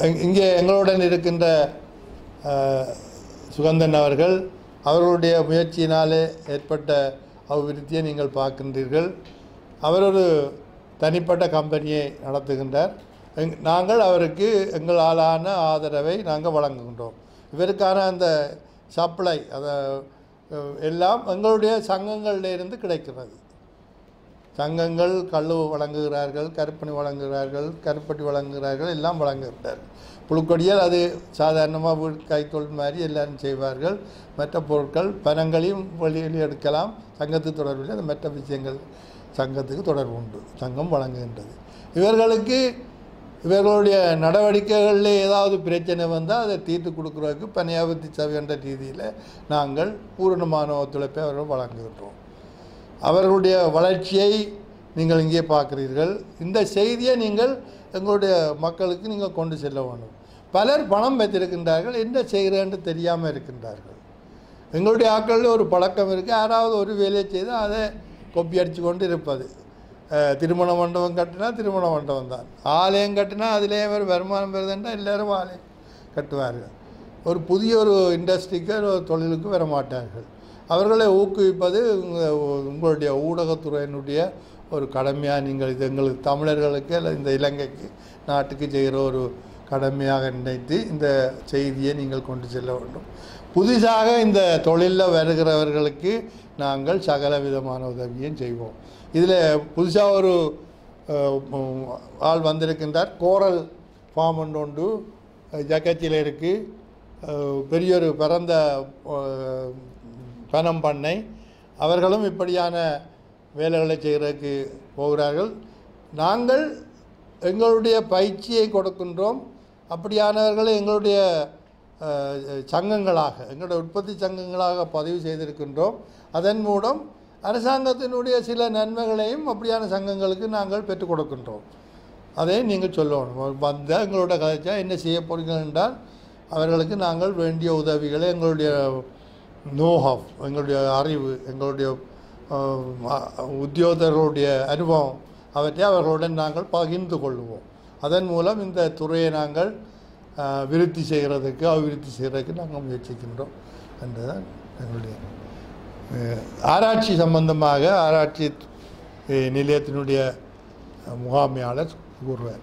இங்கே எங்களுடன் இருக்கின்ற சுகந்தன் அவர்கள் அவர்களுடைய முயற்சியினாலே ஏற்பட்ட அபிவிருத்தியை நீங்கள் பார்க்கின்றீர்கள். அவர் ஒரு தனிப்பட்ட கம்பெனியை நடத்துகின்றார். எங்- நாங்கள் அவருக்கு எங்களாலான ஆதரவை நாங்கள் வழங்குகின்றோம். இவருக்கான அந்த சப்ளை அதை எல்லாம் எங்களுடைய சங்கங்களில் இருந்து கிடைக்கிறது. சங்கங்கள் கல்லு வழங்குகிறார்கள் கருப்பணி வழங்குகிறார்கள் கருப்பட்டி வழங்குகிறார்கள் எல்லாம் வழங்குகிறார்கள். புழுக்கொடியால் அது சாதாரணமாக கைத்தொழில் மாதிரி எல்லாரும் செய்வார்கள். மற்ற பொருட்கள் பணங்களையும் வெளியில் எடுக்கலாம். சங்கத்துக்கு தொடர்பில்லை அந்த மற்ற விஷயங்கள் சங்கத்துக்கு தொடர்பு உண்டு. சங்கம் வழங்குகின்றது. இவர்களுக்கு இவர்களுடைய நடவடிக்கைகளில் ஏதாவது பிரச்சனை வந்தால் அதை தீர்த்து கொடுக்குறதுக்கு பணியாபத்தி சபை என்ற ரீதியில் நாங்கள் பூரணமான ஒத்துழைப்பை அவர்கள் வழங்குகின்றோம். அவர்களுடைய வளர்ச்சியை நீங்கள் இங்கே பார்க்குறீர்கள். இந்த செய்தியை நீங்கள் எங்களுடைய மக்களுக்கு நீங்கள் கொண்டு செல்ல வேண்டும். பலர் பணம் வைத்திருக்கின்றார்கள். என்ன செய்கிறேன்னு தெரியாமல் இருக்கின்றார்கள். எங்களுடைய ஆட்களில் ஒரு பழக்கம் இருக்குது யாராவது ஒரு வேலையை செய்தால் அதை கொப்பி அடித்து கொண்டு இருப்பது. திருமண மண்டபம் கட்டினா திருமண மண்டபம் தான். ஆலயம் கட்டினா அதிலே ஒரு வருமானம் வருதுன்னா எல்லோரும் ஆலயம் கட்டுவார்கள். ஒரு புதிய ஒரு இண்டஸ்ட்ரிக்கு ஒரு தொழிலுக்கு வர மாட்டார்கள் அவர்களை ஊக்குவிப்பது உங்களுடைய ஊடகத்துறையினுடைய ஒரு கடமையாக நீங்கள் இது எங்களுக்கு தமிழர்களுக்கு அல்லது இந்த இலங்கைக்கு நாட்டுக்கு செய்கிற ஒரு கடமையாக நினைத்து இந்த செய்தியை நீங்கள் கொண்டு செல்ல வேண்டும். புதிதாக இந்த தொழிலில் வருகிறவர்களுக்கு நாங்கள் சகல விதமான உதவியும் செய்வோம். இதில் புதுசாக ஒரு ஆள் வந்திருக்கின்றார். கோரல் ஃபார்ம் ஒன்று உண்டு. ஜக்கச்சியில் இருக்குது பெரிய ஒரு பரந்த பனம் பண்ணை. அவர்களும் இப்படியான வேலைகளை செய்கிறதுக்கு போகிறார்கள். நாங்கள் எங்களுடைய பயிற்சியை கொடுக்கின்றோம். அப்படியானவர்களை எங்களுடைய சங்கங்களாக எங்களுடைய உற்பத்தி சங்கங்களாக பதிவு செய்திருக்கின்றோம். அதன் மூலம் அரசாங்கத்தினுடைய சில நன்மைகளையும் அப்படியான சங்கங்களுக்கு நாங்கள் பெற்றுக் கொடுக்கின்றோம். அதை நீங்கள் சொல்லணும். வந்தால் எங்களோட கதைச்சா என்ன செய்ய போகிறீங்க என்றால் அவர்களுக்கு நாங்கள் வேண்டிய உதவிகளை எங்களுடைய நோஹவ் எங்களுடைய அறிவு எங்களுடைய உத்தியோகர்களுடைய அனுபவம் அவற்றை அவர்களுடன் நாங்கள் பகிர்ந்து கொள்வோம். அதன் மூலம் இந்த துறையை நாங்கள் விருத்தி செய்கிறதுக்கு அபிவிருத்தி செய்கிறதுக்கு நாங்கள் முயற்சிக்கின்றோம் என்றுதான் எங்களுடைய ஆராய்ச்சி சம்பந்தமாக ஆராய்ச்சி நிலையத்தினுடைய முகாமையாளர் கூறுவார்.